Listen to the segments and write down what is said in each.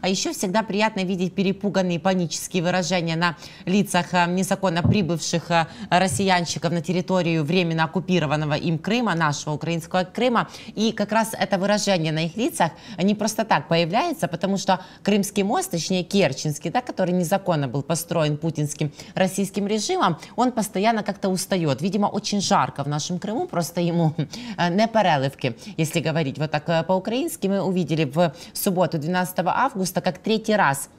А еще всегда приятно видеть перепуганные панические выражения на лицах э, незаконно прибывших э, россиянщиков на территорию временно оккупированного им Крыма, нашего украинского Крыма. И как раз это выражение на их лицах не просто так появляется, потому что Крымский мост, точнее Керченский, да, который незаконно был построен путинским российским режимом, он постоянно как-то устает. Видимо, очень жарко в нашем Крыму, просто ему э, не переливки, если говорить вот так по-украински. Мы увидели в субботу 12 августа августа как третий раз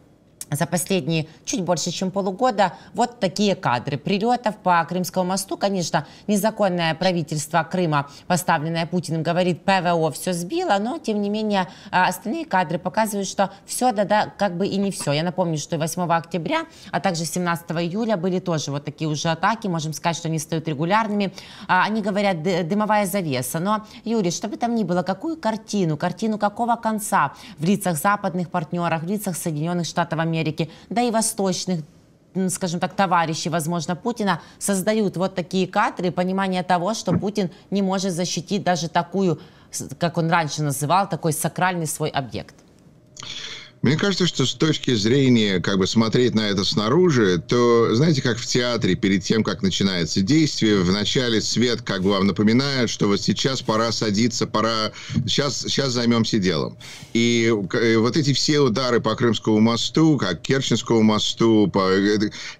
за последние чуть больше, чем полугода вот такие кадры прилетов по Крымскому мосту. Конечно, незаконное правительство Крыма, поставленное Путиным, говорит, ПВО все сбило, но, тем не менее, а, остальные кадры показывают, что все, да-да, как бы и не все. Я напомню, что 8 октября, а также 17 июля были тоже вот такие уже атаки, можем сказать, что они стают регулярными. А, они говорят, дымовая завеса. Но, Юрий, что бы там ни было, какую картину, картину какого конца в лицах западных партнеров, в лицах Соединенных Штатов Америки, Америки, да и восточных скажем так, товарищи, возможно, Путина, создают вот такие кадры, понимание того, что Путин не может защитить даже такую, как он раньше называл, такой сакральный свой объект. Мне кажется, что с точки зрения как бы смотреть на это снаружи, то, знаете, как в театре, перед тем, как начинается действие, в начале свет как бы вам напоминает, что вот сейчас пора садиться, пора... Сейчас, сейчас займемся делом. И э, вот эти все удары по Крымскому мосту, как Керченскому мосту, по...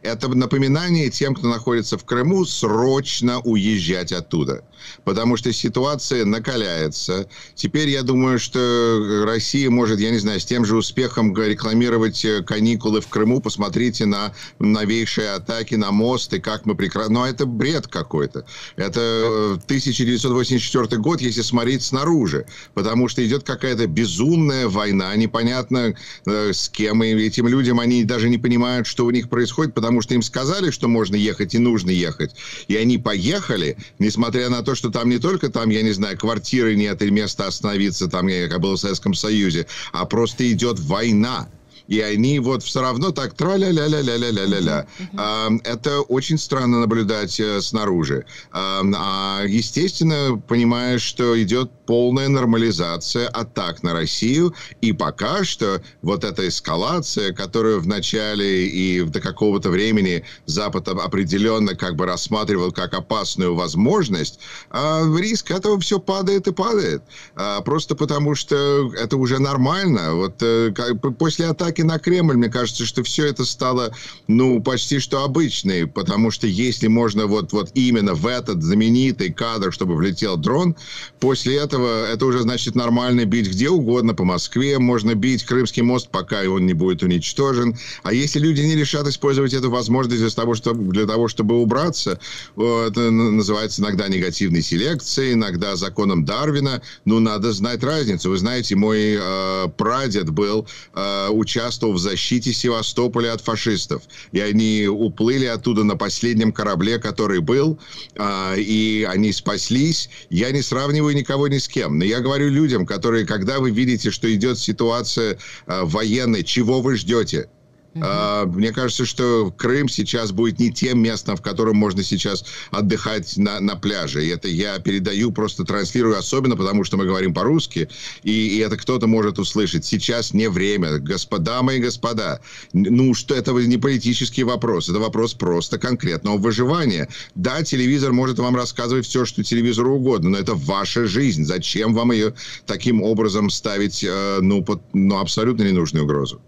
это напоминание тем, кто находится в Крыму, срочно уезжать оттуда. Потому что ситуация накаляется. Теперь я думаю, что Россия может, я не знаю, с тем же успехом успехом рекламировать э, каникулы в Крыму. Посмотрите на новейшие атаки на мост и как мы прекрасно... Но это бред какой-то. Это 1984 э, год, если смотреть снаружи. Потому что идет какая-то безумная война, непонятно э, с кем. И этим людям они даже не понимают, что у них происходит, потому что им сказали, что можно ехать и нужно ехать. И они поехали, несмотря на то, что там не только там, я не знаю, квартиры нет или места остановиться, там, как было в Советском Союзе, а просто идет война why not? и они вот все равно так тра-ля-ля-ля-ля-ля-ля-ля. Mm-hmm. Это очень странно наблюдать э, снаружи. А Естественно, понимаешь, что идет полная нормализация атак на Россию, и пока что вот эта эскалация, которую в начале и до какого-то времени Запад определенно как бы рассматривал как опасную возможность, а, риск этого все падает и падает. А, просто потому, что это уже нормально. Вот э, после атаки на Кремль, мне кажется, что все это стало, ну, почти что обычной, потому что если можно вот, вот именно в этот знаменитый кадр, чтобы влетел дрон, после этого это уже значит нормально бить где угодно, по Москве, можно бить Крымский мост, пока он не будет уничтожен. А если люди не решат использовать эту возможность для того, чтобы, для того, чтобы убраться, это называется иногда негативной селекцией, иногда законом Дарвина, ну, надо знать разницу. Вы знаете, мой э, прадед был, э, участвовал в защите Севастополя от фашистов. И они уплыли оттуда на последнем корабле, который был, э, и они спаслись. Я не сравниваю никого ни с кем. Но я говорю людям, которые, когда вы видите, что идет ситуация э, военная, чего вы ждете? Uh-huh. Мне кажется, что Крым сейчас будет не тем местом, в котором можно сейчас отдыхать на, на пляже. И это я передаю, просто транслирую, особенно потому, что мы говорим по-русски, и, и это кто-то может услышать. Сейчас не время. Господа мои господа, ну что это не политический вопрос, это вопрос просто конкретного выживания. Да, телевизор может вам рассказывать все, что телевизору угодно, но это ваша жизнь. Зачем вам ее таким образом ставить, э, ну, под, ну абсолютно ненужную угрозу?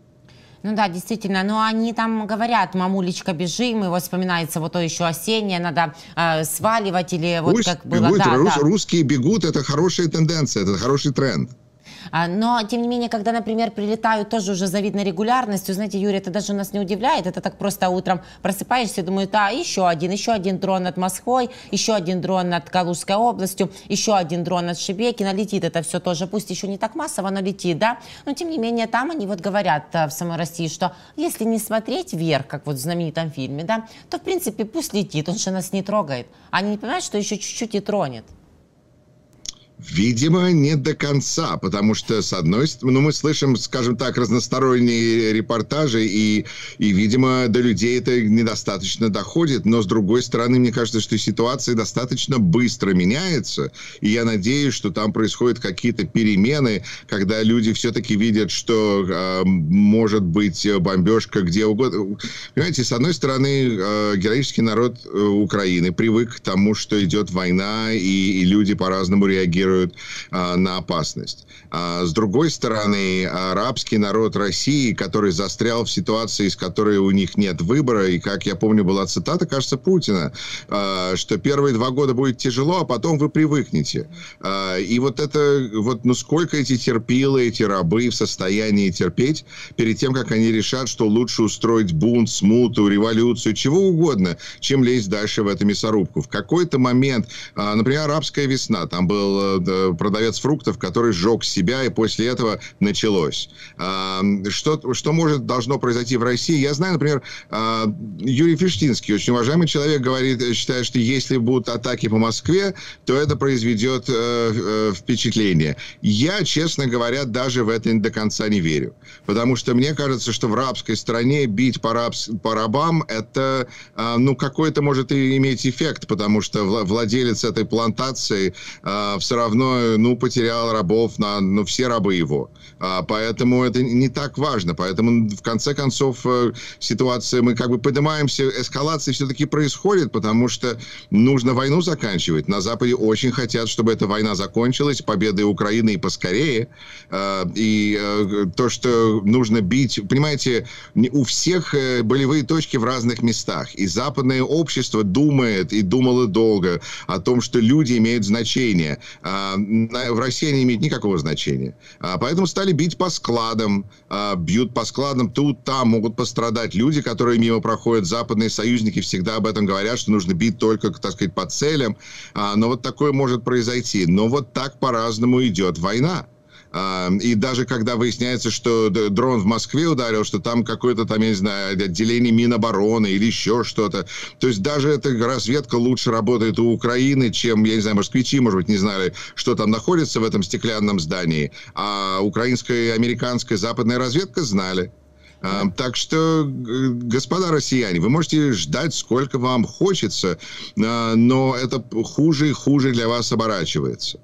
Ну да, действительно. Но они там говорят, мамулечка, бежим, вот вспоминается вот то еще осеннее, надо э, сваливать или вот Пусть как было. Бегут, да, рус, да. Русские бегут, это хорошая тенденция, это хороший тренд. А, но, тем не менее, когда, например, прилетают тоже уже завидной регулярностью, знаете, Юрий, это даже нас не удивляет, это так просто утром просыпаешься думаешь, да, еще один, еще один дрон над Москвой, еще один дрон над Калужской областью, еще один дрон над Шебекино, летит это все тоже, пусть еще не так массово, но летит, да, но, тем не менее, там они вот говорят э, в самой России, что если не смотреть вверх, как вот в знаменитом фильме, да, то, в принципе, пусть летит, он же нас не трогает. Они не понимают, что еще чуть-чуть и тронет. Видимо, не до конца, потому что, с одной стороны, ну, мы слышим, скажем так, разносторонние репортажи, и, и, видимо, до людей это недостаточно доходит, но, с другой стороны, мне кажется, что ситуация достаточно быстро меняется, и я надеюсь, что там происходят какие-то перемены, когда люди все-таки видят, что э, может быть бомбежка где угодно. Понимаете, с одной стороны, э, героический народ э, Украины привык к тому, что идет война, и, и люди по-разному реагируют реагируют а, на опасность. А, с другой стороны, арабский народ России, который застрял в ситуации, из которой у них нет выбора, и, как я помню, была цитата, кажется, Путина, а, что первые два года будет тяжело, а потом вы привыкнете. А, и вот это, вот, ну сколько эти терпилы, эти рабы в состоянии терпеть перед тем, как они решат, что лучше устроить бунт, смуту, революцию, чего угодно, чем лезть дальше в эту мясорубку. В какой-то момент, а, например, арабская весна, там был продавец фруктов, который сжег себя, и после этого началось. А, что, что может, должно произойти в России? Я знаю, например, а, Юрий Фиштинский, очень уважаемый человек, говорит, считает, что если будут атаки по Москве, то это произведет э, э, впечатление. Я, честно говоря, даже в это до конца не верю. Потому что мне кажется, что в рабской стране бить по, раб, по рабам, это, а, ну, какой-то может и иметь эффект, потому что владелец этой плантации все равно равно, ну, потерял рабов на, ну, все рабы его. А, поэтому это не так важно. Поэтому, в конце концов, э, ситуация, мы как бы поднимаемся, эскалация все-таки происходит, потому что нужно войну заканчивать. На Западе очень хотят, чтобы эта война закончилась, победой Украины и поскорее. А, и э, то, что нужно бить... Понимаете, у всех э, болевые точки в разных местах. И западное общество думает и думало долго о том, что люди имеют значение. А, в России не имеет никакого значения. А, поэтому стали бить по складам, а, бьют по складам тут, там, могут пострадать люди, которые мимо проходят. Западные союзники всегда об этом говорят, что нужно бить только, так сказать, по целям. Но вот такое может произойти. Но вот так по-разному идет война. И даже когда выясняется, что дрон в Москве ударил, что там какое-то там, я не знаю, отделение Минобороны или еще что-то. То есть даже эта разведка лучше работает у Украины, чем, я не знаю, москвичи, может быть, не знали, что там находится в этом стеклянном здании. А украинская американская западная разведка знали. Так что, господа россияне, вы можете ждать, сколько вам хочется, а, но это хуже и хуже для вас оборачивается.